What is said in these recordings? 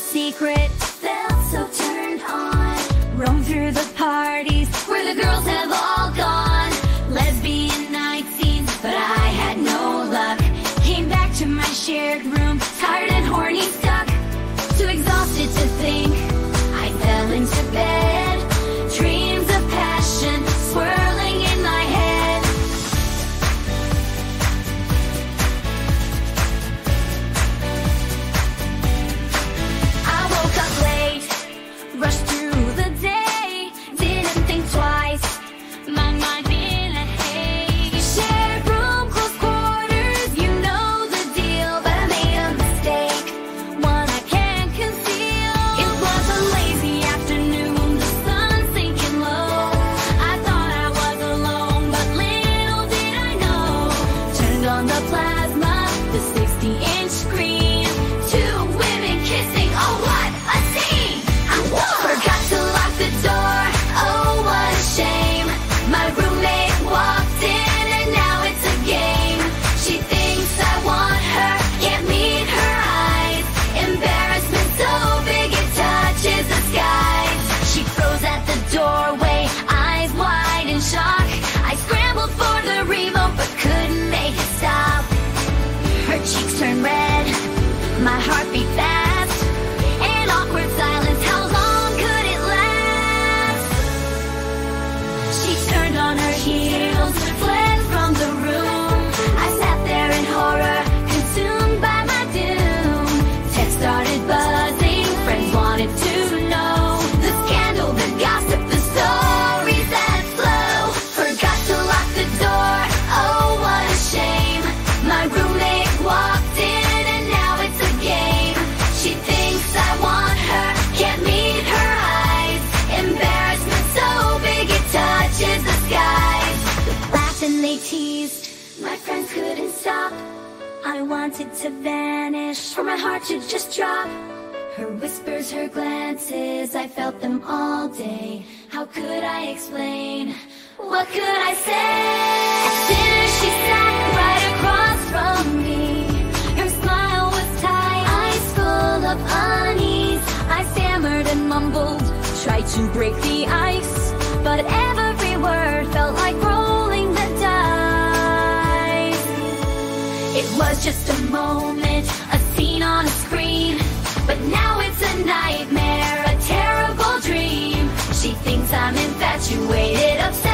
secret. My heart beats. when they teased, my friends couldn't stop. I wanted to vanish, for my heart to just drop. Her whispers, her glances, I felt them all day. How could I explain? What could I say? At dinner she sat right across from me. Her smile was tight, eyes full of unease. I stammered and mumbled, tried to break the ice, but every word felt like was just a moment, a scene on a screen. But now it's a nightmare, a terrible dream. She thinks I'm infatuated, upset.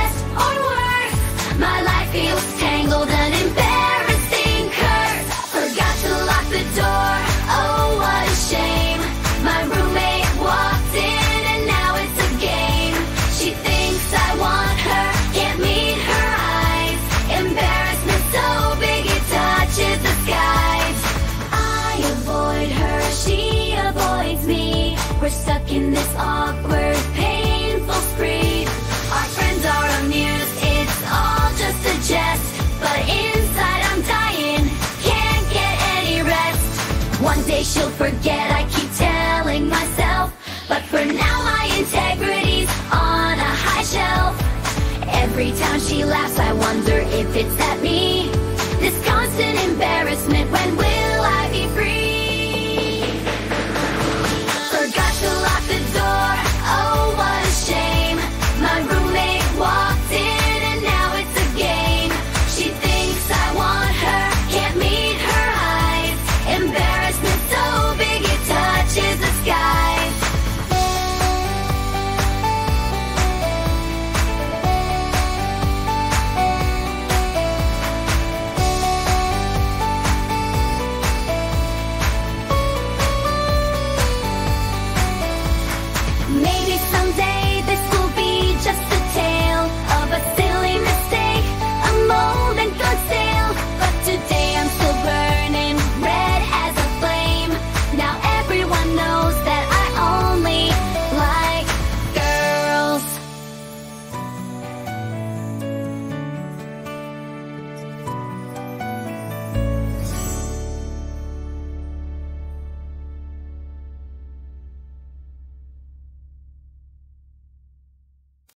One day she'll forget, I keep telling myself. But for now, my integrity's on a high shelf. Every time she laughs, I wonder if it's at me. This constant embarrassment.